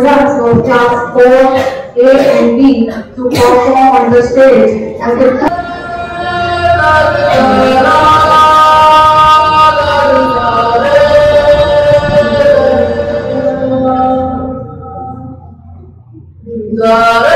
products of class 4, A and B to perform on the stage and the God.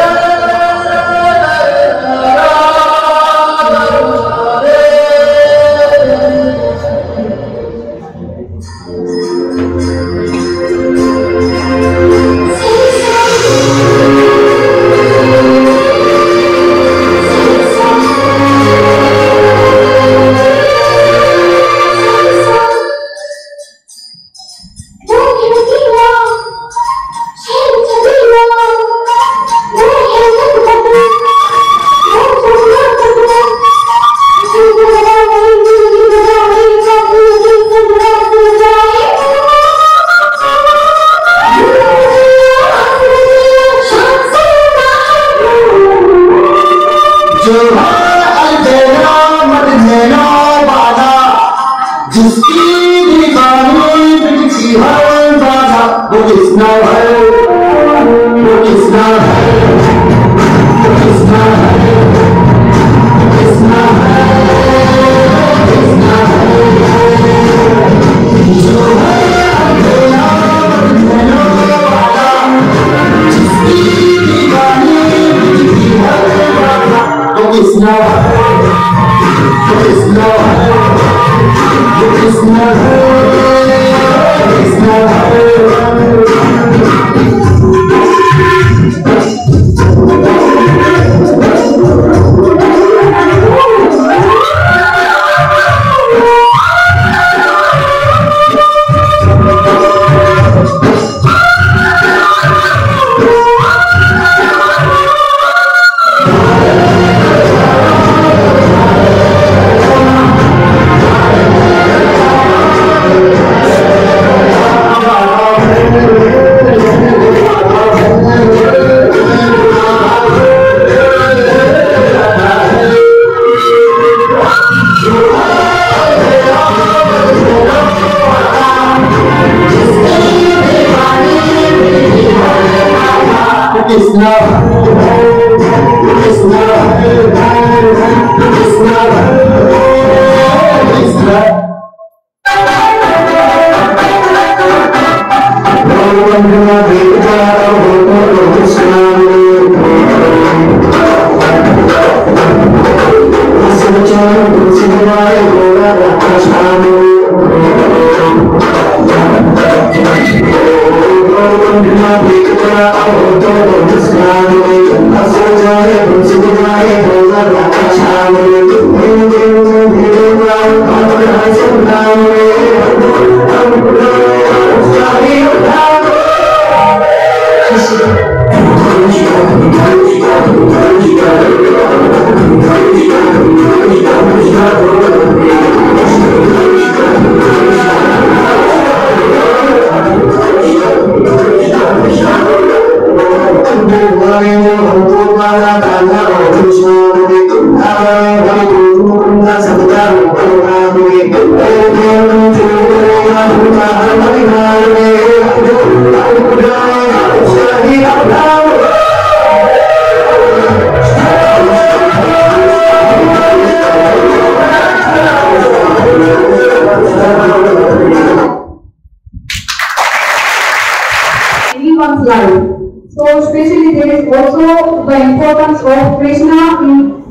Especially there is also the importance of Krishna in,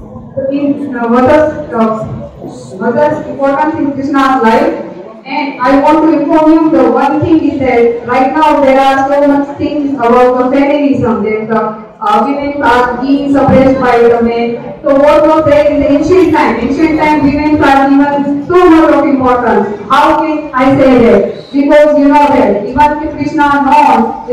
in uh, mother's, uh, mother's importance in Krishna's life. And I want to inform you the one thing is that right now there are so much things about the feminism that the uh, women are being suppressed by the men. So what was there in the ancient time? Ancient time women are given so much of importance. How can I say that? Because you know that even if Krishna knows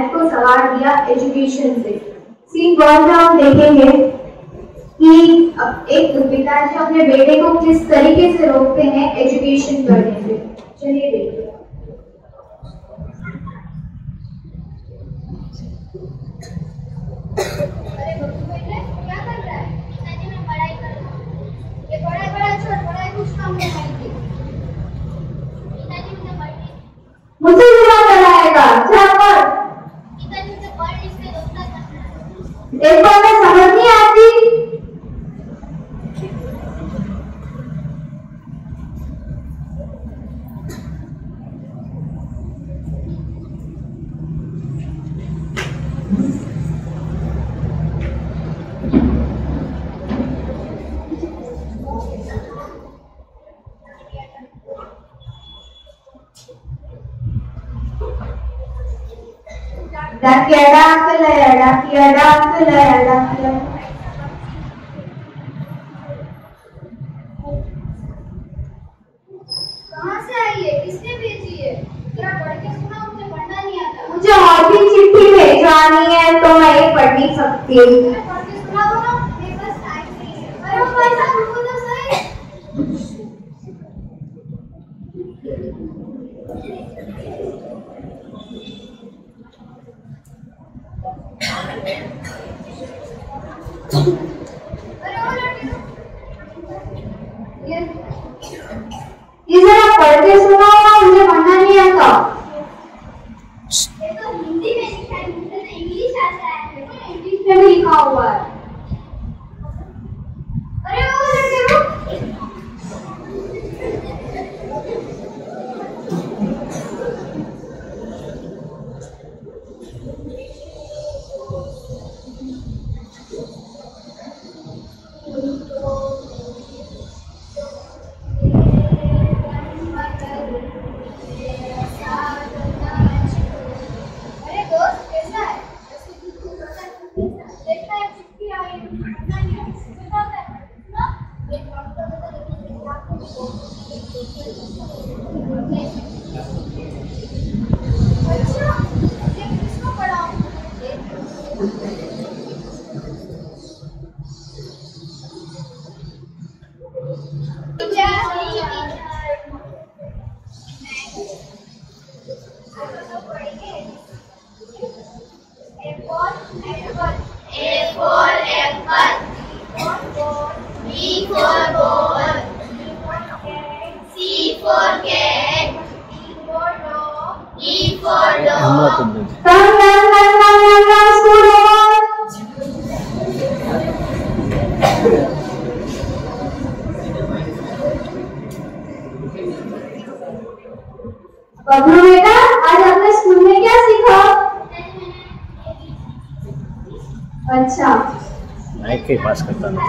life को सवार दिया education से। Scene one में हम देखेंगे कि एक पिताजी अपने बेटे को किस तरीके से रोकते हैं एजुकेशन करने से। चलिए देखते हैं। अरे बच्चू बेटे है Ya dáktila, ya dáktila. कहाँ से आई है किसने भेजी है जरा पढ़ के सुना मुझे पढ़ना नहीं आता मुझे और भी चिट्ठी भेजानी है तो मैं ये पढ़ नहीं सकती Deus. más.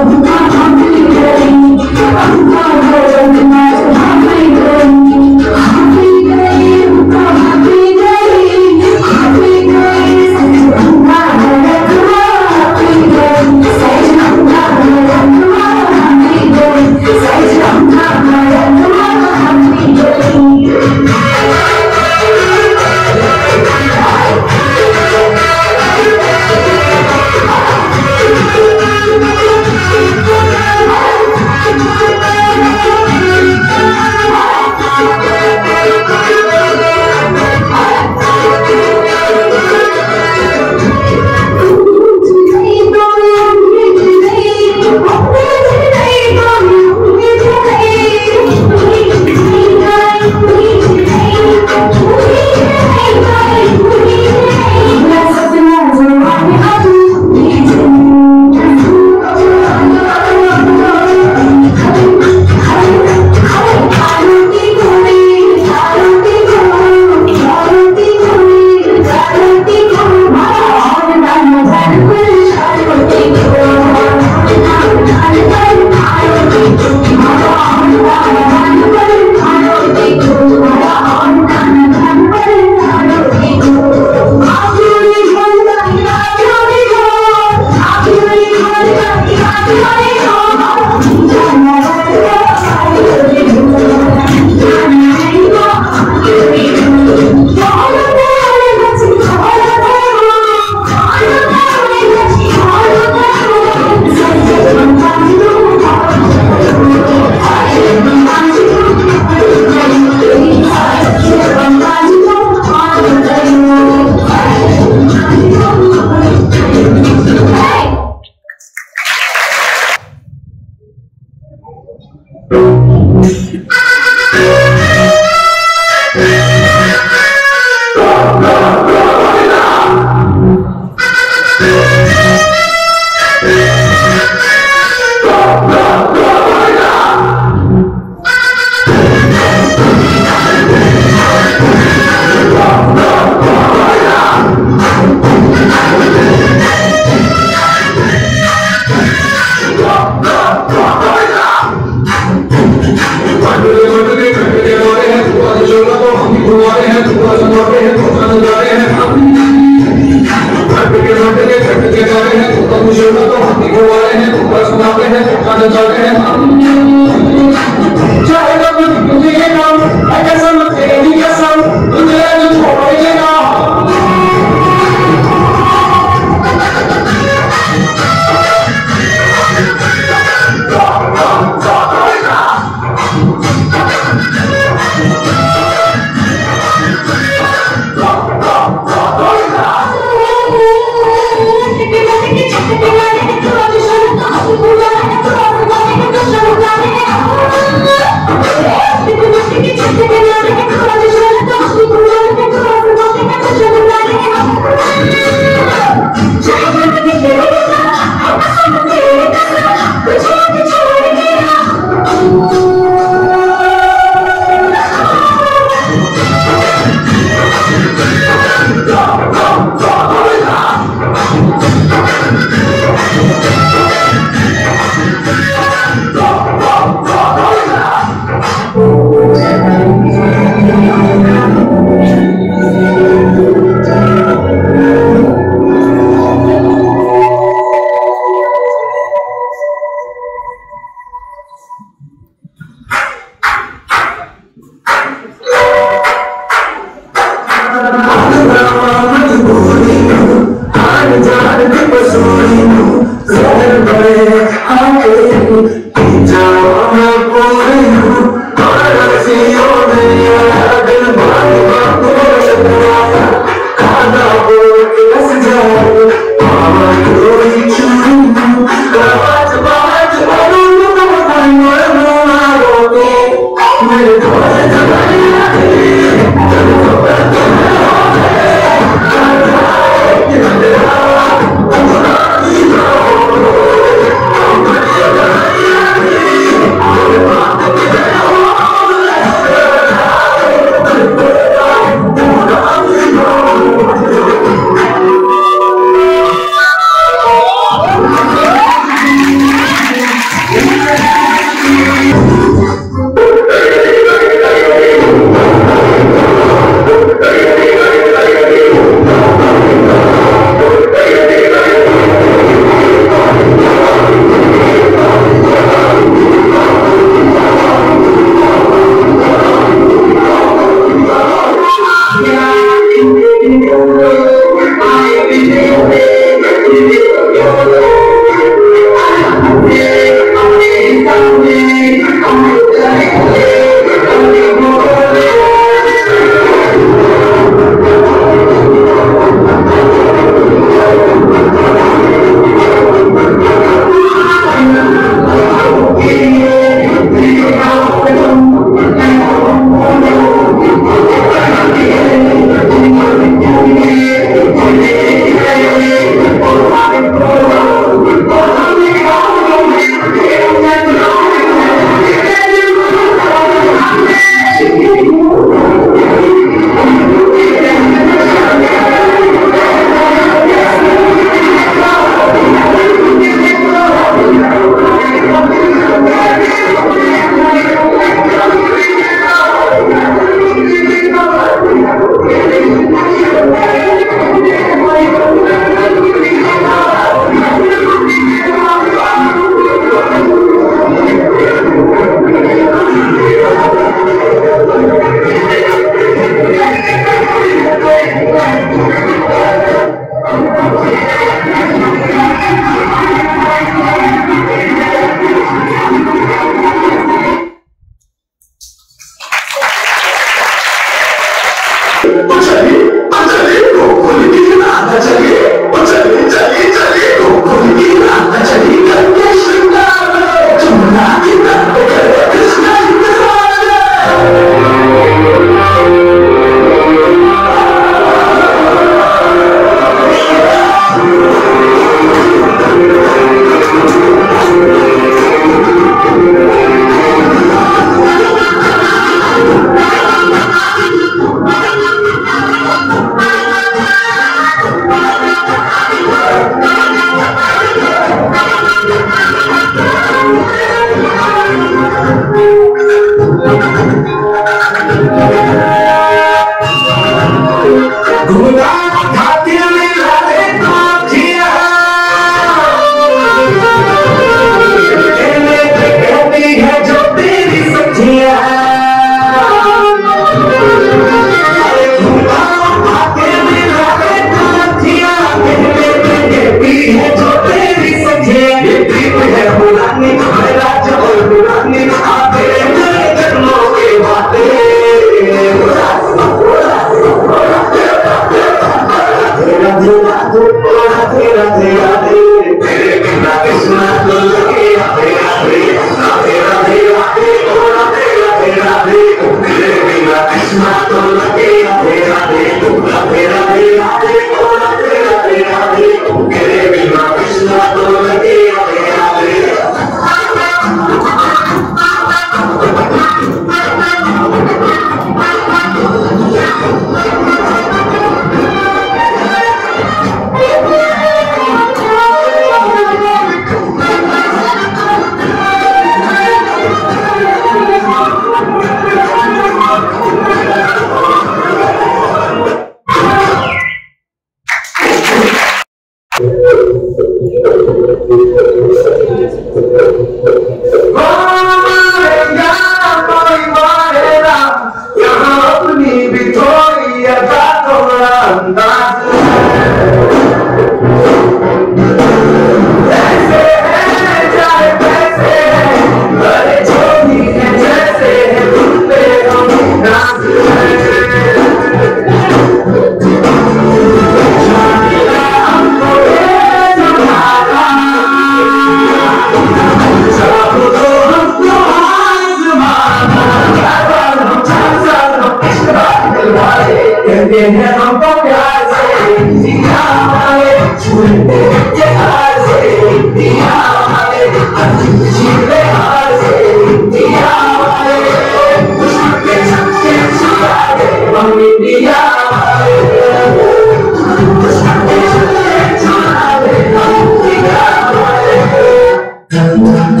Thank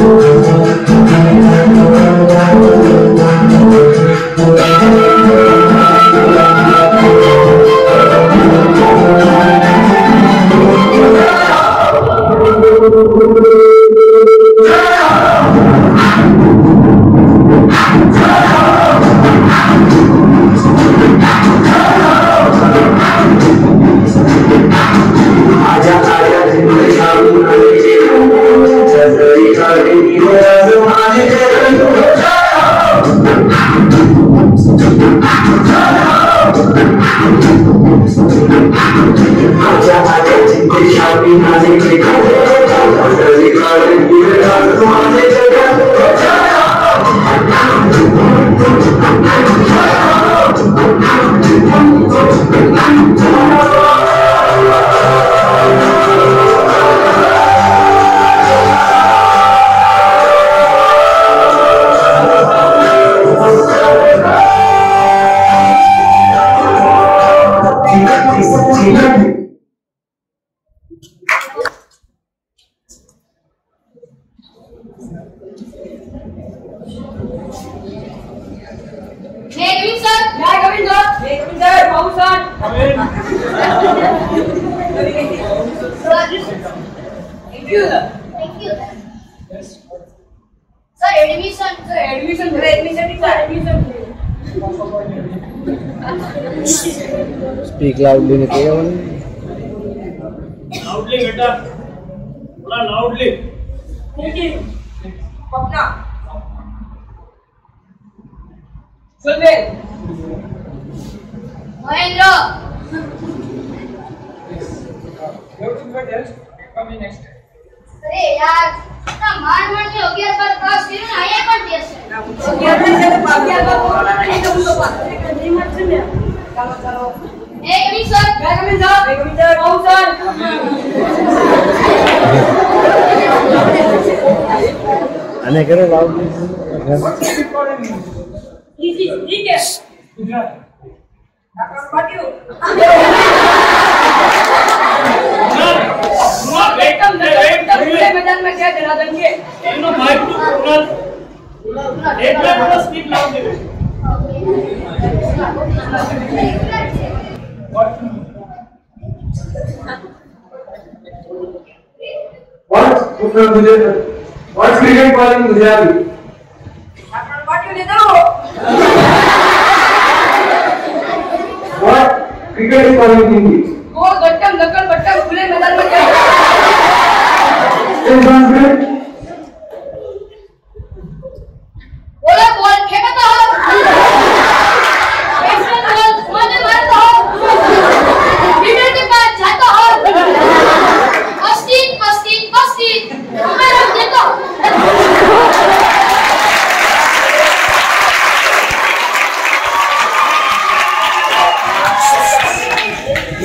you. अरे यार इतना मान मान के हो गया पर पास फिर ना आया सर से गया तो तो नहीं मत सुन चलो चलो ए कमी sir sir? May I come in, sir? How, sir? आने करो लाउडली Easy. ठीक है. Dr. Patil. कुमार एकदम एकदम खुले मैदान में क्या जला देंगे you know mic to Kunal एक बार थोड़ा speak loudly What What's cricket ball in Gujarati? Dr. Patil दे दो What cricket is called in Hindi? गोल गट्टम दक्कन बट्टम खुले मैदान में क्या? In Sanskrit, बोला बॉल फेंकता हो। बैट्समैन बॉल मारने मारता हो। फील्डर के पास जाता हो। पस्ती पस्ती पस्ती हमें रख देता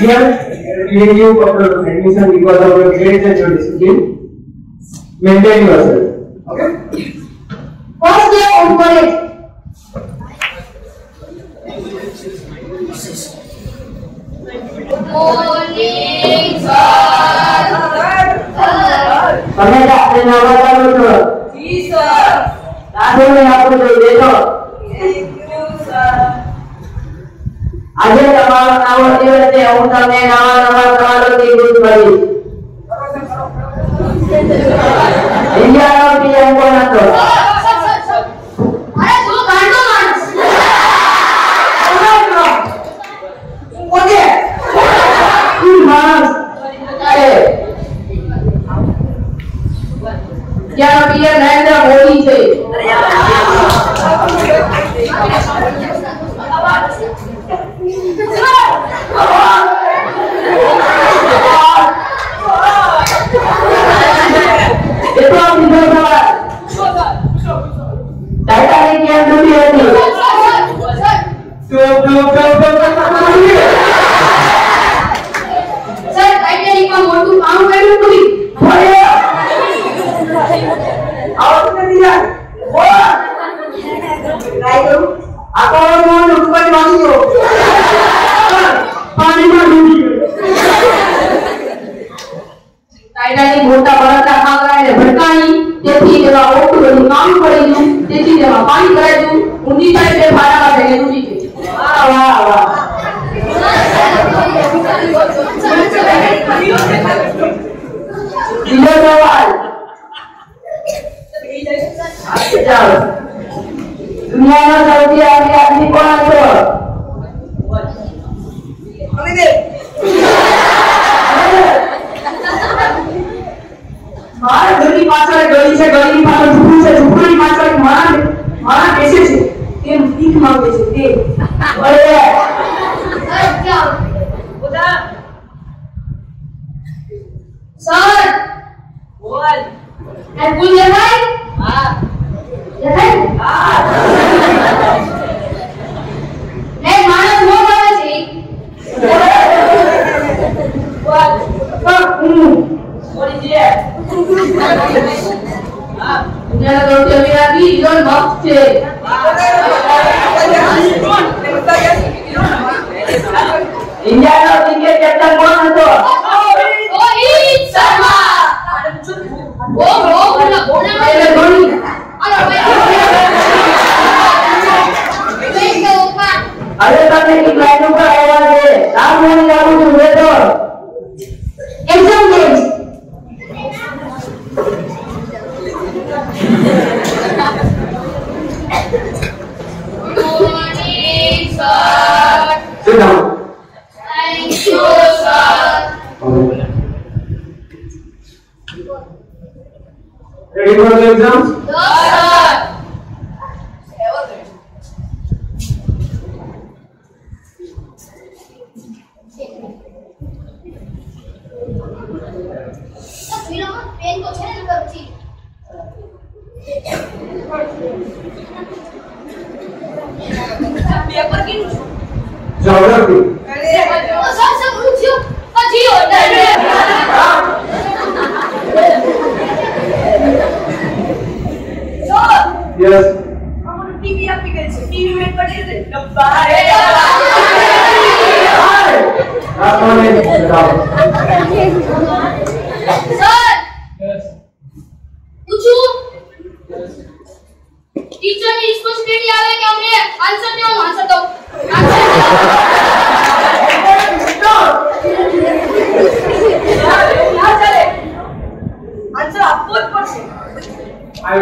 here creative purpose of admission because of your grades and your discipline. Maintain yourself. Okay? First day on college. Morning, sir. हमें क्या अपने नवाचार में तो जी सर रात में आपको जो देखो thank you sir આજે તમારો નવો દિવસ છે હું તમને નવા નવા સવાલોથી ગુડ કરીશ ઇન્ડિયાનો પીએમ કોણ હતો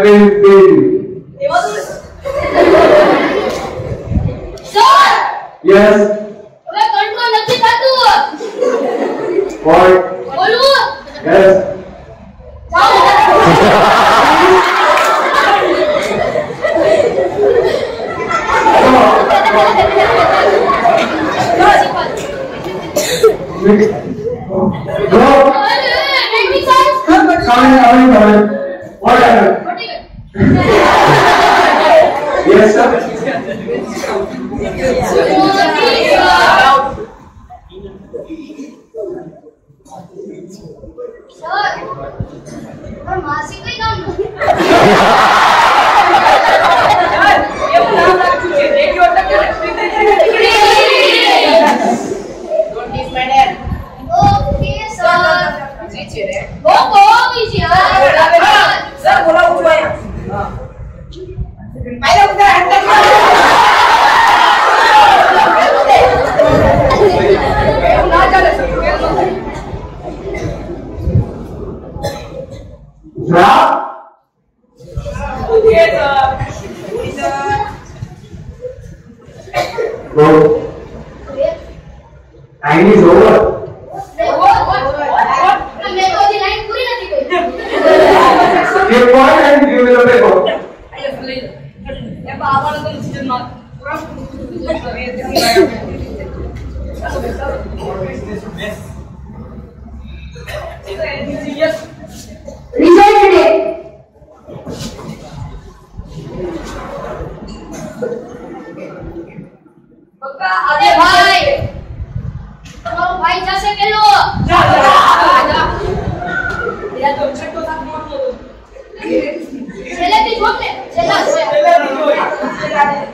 I've. ya, ya, ya. Mira, con tres cosas como todo. Se le picote, se Se le se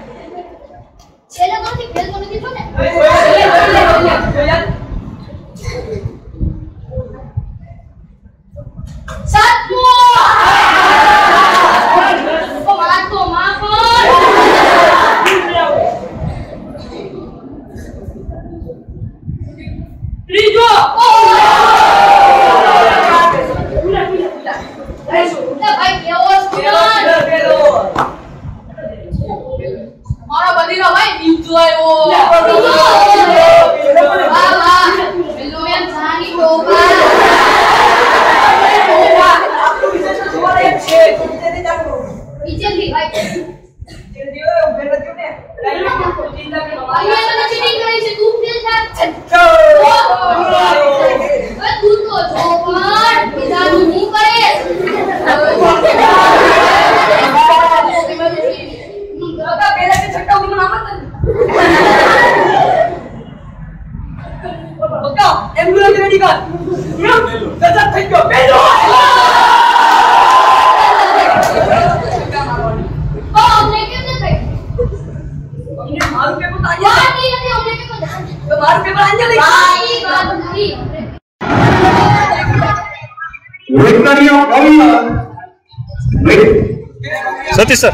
जी सर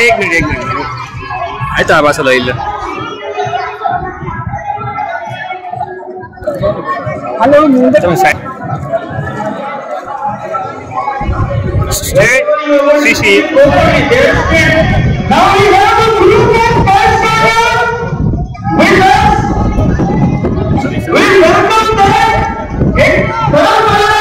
एक मिनिट एक मिनिट ಆಯ್ತಾ ಬಸಲ ಇಲ್ಲ ಹಲೋ ಮುಂದೆ ಸಿಸಿ ನಾವು ಯಾವ group of five star winners we welcome that But